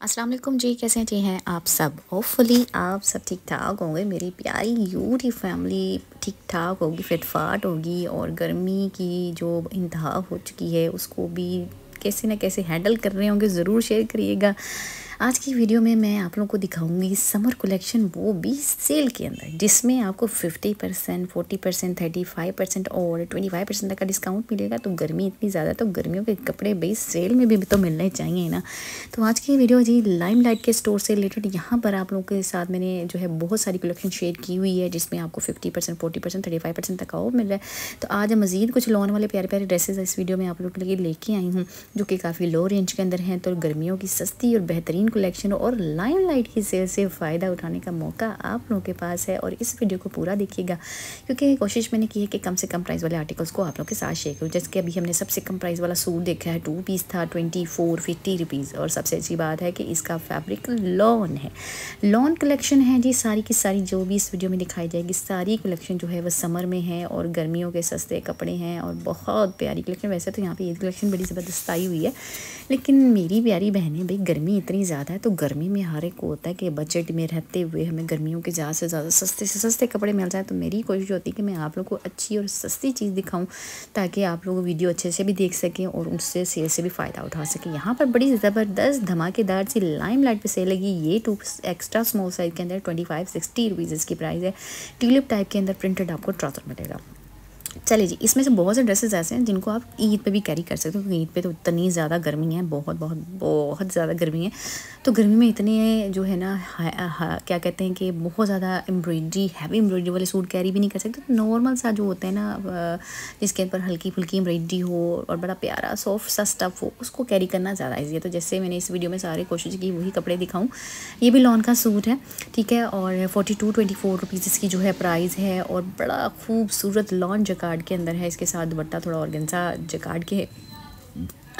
वालेकुम जी, कैसे जी हैं आप सब। होपफुली आप सब ठीक ठाक होंगे। मेरी प्यारी यूटी फैमिली ठीक ठाक होगी फिटफाट होगी और गर्मी की जो इंतहा हो चुकी है, उसको भी कैसे ना कैसे हैंडल कर रहे होंगे, ज़रूर शेयर करिएगा। आज की वीडियो में मैं आप लोगों को दिखाऊँगी समर कलेक्शन वो भी सेल के अंदर, जिसमें आपको 50 percent, forty percent, thirty five percent और 25 परसेंट तक का डिस्काउंट मिलेगा। तो गर्मी इतनी ज़्यादा तो गर्मियों के कपड़े भाई सेल में भी तो मिलने चाहिए ना। तो आज की वीडियो जी लाइम लाइट के स्टोर से रिलेटेड यहाँ पर आप लोगों के साथ मैंने जो है बहुत सारी कलेक्शन शेयर की हुई है, जिसमें आपको fifty percent, forty percent, thirty five percent तक का वो मिल रहा है। तो आज मजीद कुछ लोन वाले प्यारे प्यारे ड्रेसेस इस वीडियो में आप लोगों के लिए लेके आई हूँ, जो कि काफ़ी लो रेंज के अंदर हैं तो गर्मियों की सस्ती और बेहतरीन कलेक्शन और लाइम लाइट की सेल से फ़ायदा उठाने का मौका आप लोगों के पास है और इस वीडियो को पूरा देखिएगा, क्योंकि कोशिश मैंने की है कि कम से कम प्राइस वाले आर्टिकल्स को आप लोगों के साथ शेयर करूँ। जैसे कि अभी हमने सबसे कम प्राइस वाला सूट देखा है टू पीस था ट्वेंटी फोर फिफ्टी रुपीज़ और सबसे अच्छी बात है कि इसका फैब्रिक लॉन है। लॉन कलेक्शन है जी, सारी की सारी जो भी इस वीडियो में दिखाई जाएगी, सारी कलेक्शन जो है वह समर में है और गर्मियों के सस्ते कपड़े हैं और बहुत प्यारी कलेक्शन वैसे तो यहाँ पे ये कलेक्शन बड़ी ज़बरदस्त आई हुई है, लेकिन मेरी प्यारी बहनें, भाई, गर्मी इतनी ज़्यादा है तो गर्मी में हर एक को होता है कि बजट में रहते हुए हमें गर्मियों के ज़्यादा से ज़्यादा सस्ते से सस्ते कपड़े मिल जाए। तो मेरी कोशिश होती है कि मैं आप लोग को अच्छी और सस्ती चीज़ दिखाऊँ, ताकि आप लोग वीडियो अच्छे से भी देख सकें और उससे सेल से भी फ़ायदा उठा सकें। यहाँ पर बड़ी ज़बरदस्त धमाकेदार सी लाइम लाइट पर सेल लगी। ये टू एक्स्ट्रा स्मॉल साइज़ के अंदर ट्वेंटी फाइव सिक्सटी रुपीज़ इसकी प्राइस है। ट्यूलिप टाइप के अंदर प्रिंटेड आपको ट्राउज़र मिलेगा। चलिए जी, इसमें से बहुत से ड्रेसेस ऐसे हैं जिनको आप ईद पे भी कैरी कर सकते हो, क्योंकि ईद पे तो इतनी ज़्यादा गर्मी है, बहुत बहुत बहुत ज़्यादा गर्मी है। तो गर्मी में इतने जो है ना क्या कहते हैं कि बहुत ज़्यादा एम्ब्रॉयडरी हैवी एम्ब्रॉयडरी वाले सूट कैरी भी नहीं कर सकते। तो नॉर्मल सा जो होता है ना जिसके ऊपर हल्की फुल्की एम्ब्रॉयडरी हो और बड़ा प्यारा सॉफ्ट सा स्टफ़ हो, उसको कैरी करना ज़्यादा ईजी है। तो जैसे मैंने इस वीडियो में सारी कोशिश की, वही कपड़े दिखाऊँ। ये भी लॉन का सूट है, ठीक है? और forty two twenty four rupees इसकी जो है प्राइस है और बड़ा खूबसूरत लॉन जकार्ड के अंदर है इसके साथ दुपट्टा थोड़ा और गंसा जकार्ड के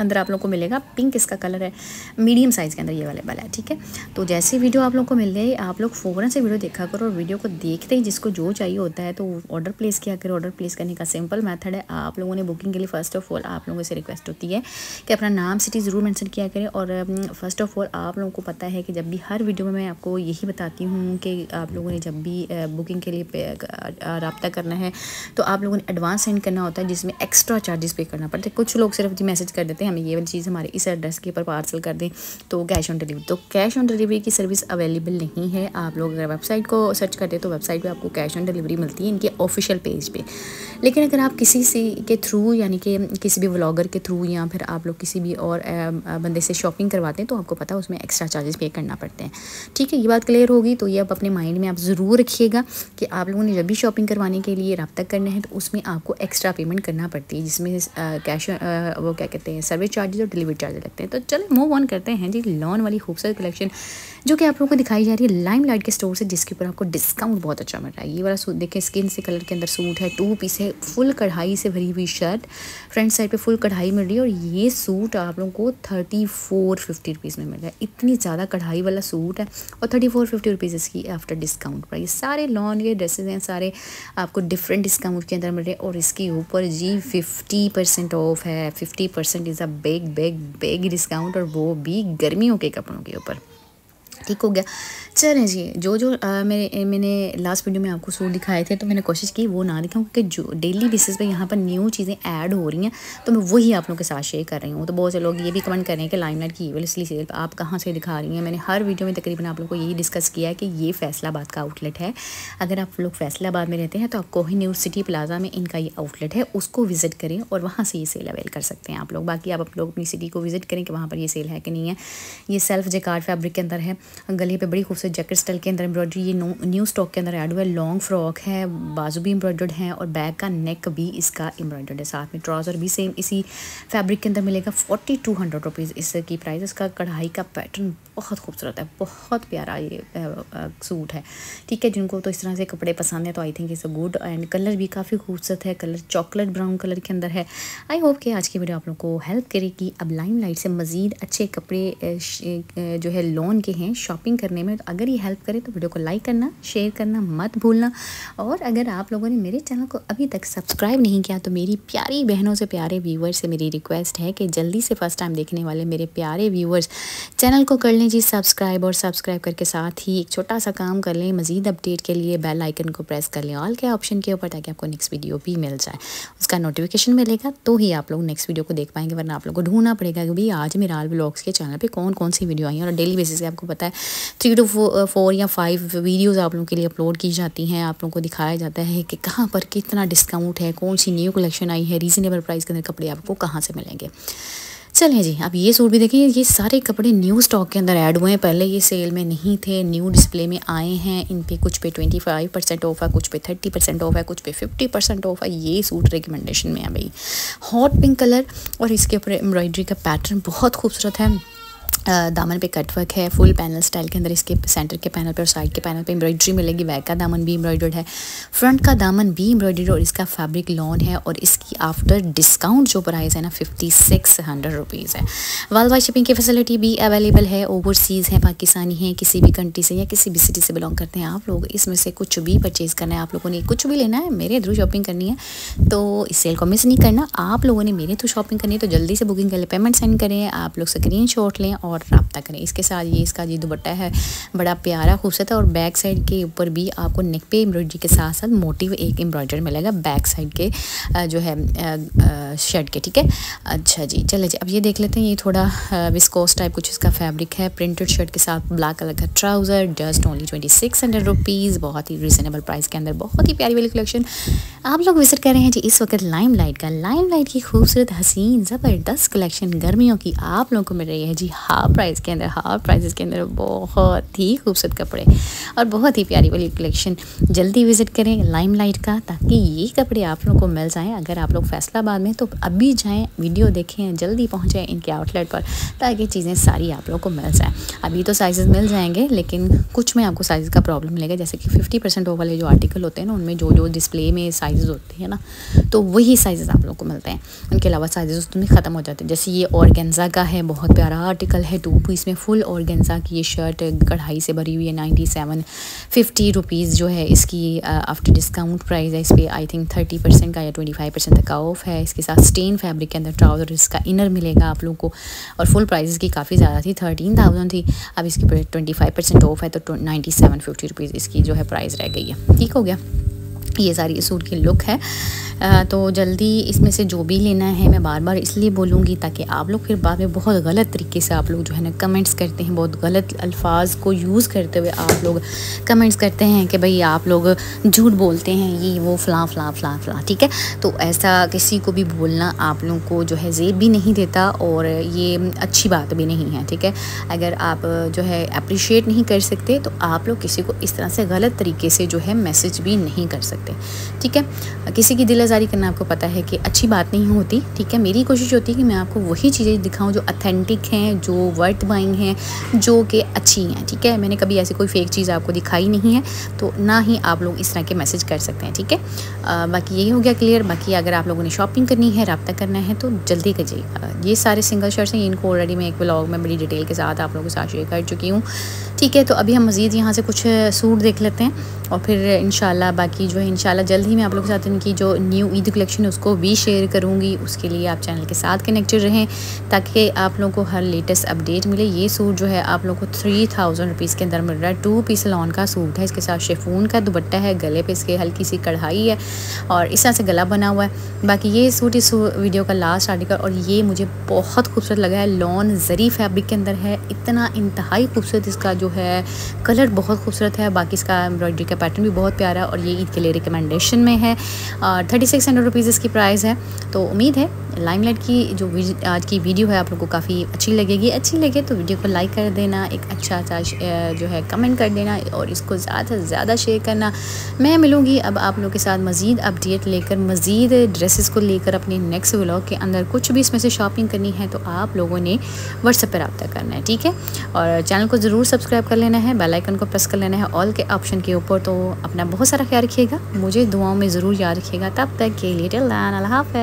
अंदर आप लोग को मिलेगा। पिंक इसका कलर है। मीडियम साइज़ के अंदर ये वाले वाला है, ठीक है? तो जैसे वीडियो आप लोग को मिल गई आप लोग फ़ौरन से वीडियो देखा करो और वीडियो को देखते ही जिसको जो चाहिए होता है तो ऑर्डर प्लेस किया करो। ऑर्डर प्लेस करने का सिंपल मैथड है। आप लोगों ने बुकिंग के लिए फ़र्स्ट ऑफ़ ऑल आप लोगों से रिक्वेस्ट होती है कि अपना नाम सिटी ज़रूर मैंशन किया करें और फ़र्स्ट ऑफ़ ऑल आप लोगों को पता है कि जब भी हर वीडियो में मैं आपको यही बताती हूँ कि आप लोगों ने जब भी बुकिंग के लिए रबता करना है तो आप लोगों ने एडवांस सेंड करना होता है जिसमें एक्स्ट्रा चार्जेस पे करना पड़ता है। कुछ लोग सिर्फ़ जी मैसेज कर देते हैं हमें ये वाली चीज़ हमारे इस एड्रेस के ऊपर पार्सल कर दें तो कैश ऑन डिलीवरी तो कैश ऑन डिलीवरी की सर्विस अवेलेबल नहीं है। आप लोग अगर वेबसाइट को सर्च करते हैं तो वेबसाइट पे आपको कैश ऑन डिलीवरी मिलती है इनके ऑफिशियल पेज पे। लेकिन अगर आप किसी से के थ्रू यानी कि किसी भी व्लॉगर के थ्रू या फिर आप लोग किसी भी और बंदे से शॉपिंग करवाते हैं तो आपको पता है उसमें एक्स्ट्रा चार्जेस पे करना पड़ते हैं। ठीक है, ये बात क्लियर होगी तो ये आप अपने माइंड में आप ज़रूर रखिएगा कि आप लोगों ने जब भी शॉपिंग करवाने के लिए रब्ता करना है तो उसमें आपको एक्स्ट्रा पेमेंट करना पड़ती है, जिसमें कैश वो क्या कहते हैं सर्विस चार्जेस और डिलीवरी चार्जेस लगते हैं। तो चलो मूव ऑन करते हैं जी लॉन वाली खूबसूरत कलेक्शन जो कि आप लोगों को दिखाई जा रही है लाइम लाइट के स्टोर से, जिसके ऊपर आपको डिस्काउंट बहुत अच्छा मिल रहा है। ये वाला सूट देखें स्किन से कलर के अंदर सूट है टू पीस है फुल कढ़ाई से भरी हुई शर्ट फ्रंट साइड पे फुल कढ़ाई मिल रही है और ये सूट आप लोगों को थर्टी फोर फिफ्टी रुपीज़ में मिल रहा है। इतनी ज़्यादा कढ़ाई वाला सूट है और थर्टी फोर फिफ्टी रुपीज़ इसकी आफ्टर डिस्काउंट प्राइस सारे लॉन के ड्रेसेस हैं, सारे आपको डिफरेंट डिस्काउंट के अंदर मिल रहे हैं और इसके ऊपर जी फिफ्टी परसेंट ऑफ़ है fifty percent a big big big discount और वो भी गर्मियों के कपड़ों के ऊपर। ठीक हो गया। चलें जी जो जो आ, मेरे मैंने लास्ट वीडियो में आपको सूट दिखाए थे तो मैंने कोशिश की वो ना दिखाऊँ क्योंकि जो डेली बेसिस पे यहाँ पर न्यू चीज़ें ऐड हो रही हैं तो मैं वही आप लोगों के साथ शेयर कर रही हूँ। तो बहुत से लोग ये भी कमेंट कर रहे हैं कि लाइमलाइट की वाली इसलिए सेल आप कहाँ से दिखा रही हैं? मैंने हर वीडियो में तकरीबन आप लोग को यही डिस्कस किया है कि ये फैसलाबाद का आउटलेट है। अगर आप लोग फैसलाबाद में रहते हैं तो आपको ही न्यू सिटी प्लाजा में इनका ये आउटलेट है उसको विज़िट करें और वहाँ से ये सेल अवेल कर सकते हैं आप लोग। बाकी आप लोग अपनी सिटी को विज़िट करें कि वहाँ पर ये सेल है कि नहीं है। ये सेल्फ जेकार्ड फैब्रिक के अंदर है। गले पे बड़ी खूबसूरत जैकेट स्टाइल के अंदर एम्ब्रॉयडरी ये न्यू स्टॉक के अंदर ऐड हुआ है। लॉन्ग फ्रॉक है, बाजू भी एम्ब्रॉयडर्ड है और बैक का नेक भी इसका एम्ब्रॉयडर्ड है। साथ में ट्राउज़र भी सेम इसी फैब्रिक के अंदर मिलेगा। फोर्टी टू हंड्रेड रुपीज़ इसकी प्राइस इसका कढ़ाई का पैटर्न बहुत खूबसूरत है, बहुत प्यारा ये सूट है। ठीक है, जिनको तो इस तरह से कपड़े पसंद है तो I think a good and colour भी काफ़ी खूबसूरत है। कलर चॉकलेट ब्राउन कलर के अंदर है। आई होप कि आज की वीडियो आप लोग को हेल्प करेगी। अब लाइम लाइट से मज़ीद अच्छे कपड़े जो है लोन के हैं शॉपिंग करने में तो अगर ये हेल्प करे तो वीडियो को लाइक करना शेयर करना मत भूलना। और अगर आप लोगों ने मेरे चैनल को अभी तक सब्सक्राइब नहीं किया तो मेरी प्यारी बहनों से प्यारे व्यूवर्स से मेरी रिक्वेस्ट है कि जल्दी से फ़र्स्ट टाइम देखने वाले मेरे प्यारे व्यूवर्स चैनल को कर लें जी सब्सक्राइब और सब्सक्राइब करके साथ ही एक छोटा सा काम कर लें, मज़ीद अपडेट के लिए बेल आइकन को प्रेस कर लें ऑल के ऑप्शन के ऊपर, ताकि आपको नेक्स्ट वीडियो भी मिल जाए। उसका नोटिफिकेशन मिलेगा तो ही आप लोग नेक्स्ट वीडियो को देख पाएँगे, वरना आप लोग को ढूंढना पड़ेगा कि भाई आज मेरा आल ब्लॉग्स के चैनल पर कौन कौन सी वीडियो आई है और डेली बेसिस पे आपको पता है थ्री टू फोर या फाइव वीडियोज़ आप लोगों के लिए अपलोड की जाती हैं, आप लोगों को दिखाया जाता है कि कहाँ पर कितना डिस्काउंट है कौन सी न्यू कलेक्शन आई है रीज़नेबल प्राइस के अंदर कपड़े आपको कहाँ से मिलेंगे। चलिए जी अब ये सूट भी देखें, ये सारे कपड़े न्यू स्टॉक के अंदर ऐड हुए हैं। पहले ये सेल में नहीं थे न्यू डिस्प्ले में आए हैं, इन पे कुछ पे ट्वेंटी फाइव परसेंट ऑफ़ है, कुछ पे थर्टी परसेंट ऑफ़ है, कुछ पे फिफ्टी परसेंट ऑफ़ है, ये सूट रिकमेंडेशन में है भाई। हॉट पिंक कलर और इसके ऊपर एम्ब्रॉयडरी का पैटर्न बहुत खूबसूरत है। दामन पे कटवर्क है फुल पैनल स्टाइल के अंदर इसके सेंटर के पैनल पे और साइड के पैनल पे एम्ब्रॉयडरी मिलेगी बैक का दामन भी एम्ब्रॉयडर्ड है फ्रंट का दामन भी एम्ब्रॉयडर्ड और इसका फैब्रिक लॉन है और इसकी आफ्टर डिस्काउंट जो प्राइस है ना फिफ्टी सिक्स हंड्रेड रुपीज़ है। वर्ल्ड वाइड शिपिंग की फैसिलिटी भी अवेलेबल है ओवरसीज़ है, पाकिस्तानी है, किसी भी कंट्री से या किसी भी सिटी से बिलोंग करते हैं आप लोग, इसमें से कुछ भी परचेज़ करना है, आप लोगों ने कुछ भी लेना है, मेरे थ्रू शॉपिंग करनी है तो इस सेल को मिस नहीं करना, आप लोगों ने मेरे थ्रू शॉपिंग करनी है तो जल्दी से बुकिंग कर ले पेमेंट सेंड करें, आप लोग स्क्रीन लें और रबता करें। इसके साथ ये इसका जी दुपट्टा है, बड़ा प्यारा, खूबसूरत है और बैक साइड के ऊपर भी आपको नेक पे एम्ब्रॉयडरी के साथ साथ मोटिव एक एम्ब्रॉयडर मिलेगा बैक साइड के जो है शर्ट के, ठीक है? अच्छा जी, चले जी, अब ये देख लेते हैं, ये थोड़ा विस्कोस टाइप कुछ इसका फैब्रिक है प्रिंटेड शर्ट के साथ ब्लैक कलर का trouser just only twenty six hundred rupees बहुत ही रिजनेबल प्राइस के अंदर, बहुत ही प्यारी वाली कलेक्शन आप लोग विज़िट कर रहे हैं जी इस वक्त लाइम लाइट का। लाइम लाइट की खूबसूरत, हसीन, ज़बरदस्त कलेक्शन गर्मियों की आप लोगों को मिल रही है जी हाफ़ प्राइस के अंदर हाफ़ प्राइस के अंदर बहुत ही खूबसूरत कपड़े और बहुत ही प्यारी वाली कलेक्शन जल्दी विज़िट करें लाइम लाइट का ताकि ये कपड़े आप लोगों को मिल जाएँ। अगर आप लोग फैसलाबाद में तो अभी जाएँ वीडियो देखें, जल्दी पहुँचें इनके आउटलेट पर ताकि चीज़ें सारी आप लोग को मिल जाएँ। अभी तो साइज़ मिल जाएँगे, लेकिन कुछ में आपको साइज़ का प्रॉब्लम मिलेगा। जैसे कि फिफ्टी परसेंट वाले जो आर्टिकल होते हैं ना, उनमें जो जो डिस्प्ले में साइज़ होते हैं ना तो वही साइज़ आप लोग को मिलते हैं। उनके अलावा साइज़ उसमें ख़त्म हो जाते। हैं जैसे ये ऑर्गेन्जा का है, बहुत प्यारा आर्टिकल है टू पीस में फुल ऑर्गेन्जा की ये शर्ट कढ़ाई से भरी हुई है नाइन्टी सेवन फिफ्टी रुपीज़ जो है इसकी आफ्टर डिस्काउंट प्राइस है। इस पर आई थिंक थर्टी परसेंट का या ट्वेंटी फाइव परसेंट तक का ऑफ़ है। इसके साथ स्टेन फैब्रिक के अंदर ट्राउज़र इसका इनर मिलेगा आप लोगों को। और फुल प्राइस की काफ़ी ज़्यादा थी थर्टीन थाउज़ेंड थी। अब इसके ट्वेंटी फाइव परसेंट ऑफ़ है तो नाइन्टी सेवन फिफ्टी रुपीज़ इसकी जो है प्राइस रह गई है। ठीक हो गया? ये सारी सूट की लुक है। तो जल्दी इसमें से जो भी लेना है मैं बार बार इसलिए बोलूँगी ताकि आप लोग फिर बाद में बहुत गलत तरीके से आप लोग जो है ना कमेंट्स करते हैं, बहुत गलत अल्फाज को यूज़ करते हुए आप लोग कमेंट्स करते हैं कि भाई आप लोग झूठ बोलते हैं, ये, वो, फ़लाँ फ़लाँ फ़लाँ फ़लाँ, ठीक है? तो ऐसा किसी को भी बोलना आप लोगों को जो है जेब भी नहीं देता और ये अच्छी बात भी नहीं है, ठीक है? अगर आप जो है अप्रिशिएट नहीं कर सकते तो आप लोग किसी को इस तरह से गलत तरीके से जो है मैसेज भी नहीं कर सकते। ठीक है? किसी की दिल आज़ारी करना आपको पता है कि अच्छी बात नहीं होती, ठीक है? मेरी कोशिश होती है कि मैं आपको वही चीज़ें दिखाऊँ जो अथेंटिक हैं, जो वर्थ बाइंग हैं, जो कि अच्छी हैं, ठीक है? मैंने कभी ऐसी कोई फेक चीज़ आपको दिखाई नहीं है तो ना ही आप लोग इस तरह के मैसेज कर सकते हैं, ठीक है? बाकी यही हो गया क्लियर बाकी अगर आप लोगों ने शॉपिंग करनी है, रब्ता करना है तो जल्दी करिए। ये सारे सिंगल शर्ट्स हैं, इनको ऑलरेडी मैं एक ब्लॉग में बड़ी डिटेल के साथ आप लोगों के साथ शेयर कर चुकी हूँ, ठीक है? तो अभी हम मज़ीद यहाँ से कुछ सूट देख लेते हैं और फिर इन बाकी जो है इन जल्द ही मैं आप लोगों के साथ इनकी जो न्यू ईद कलेक्शन है उसको भी शेयर करूँगी। उसके लिए आप चैनल के साथ कनेक्टेड रहें ताकि आप लोगों को हर लेटेस्ट अपडेट मिले। ये सूट जो है आप लोगों को थ्री थाउज़ेंड रुपीज़ के अंदर मिल रहा है। टू पीस लॉन का सूट है। इसके साथ शेफून का दुपट्टा है। गले पे इसके हल्की सी कढ़ाई है और इस तरह से गला बना हुआ है। बाकी ये सूट इस वीडियो का लास्ट आर्टिकल और ये मुझे बहुत खूबसूरत लगा है। लॉन जरी फैब्रिक के अंदर है। इतना इंतहाई खूबसूरत इसका जो है कलर बहुत खूबसूरत है। बाकी इसका एम्ब्रॉयडरी का पैटर्न भी बहुत प्यारा और ये ईद के लिए रिकमेंडेशन में है। थर्टी सिक्स हंड्रेड रुपीज़ इसकी प्राइस है। तो उम्मीद है लाइमलाइट की जो आज की वीडियो है, आप लोग को काफ़ी अच्छी लगेगी। अच्छी लगे तो वीडियो को लाइक कर देना, एक अच्छा सा जो है कमेंट कर देना और इसको ज़्यादा से ज़्यादा शेयर करना। मैं मिलूँगी अब आप लोग के साथ मज़ीद अपडेट लेकर, मज़ीद ड्रेसेस को लेकर अपने नेक्स्ट व्लॉग के अंदर कुछ भी इसमें से शॉपिंग करनी है तो आप लोगों ने व्हाट्सएप पर रब्ता करना है, ठीक है? और चैनल को ज़रूर सब्सक्राइब कर लेना है बेलाइकन को प्रेस कर लेना है ऑल के ऑप्शन के ऊपर। तो अपना बहुत सारा ख्याल रखिएगा। मुझे दुआओं में ज़रूर याद रखिएगा। तब तक के लिए टिल दैन अल्लाह हाफ़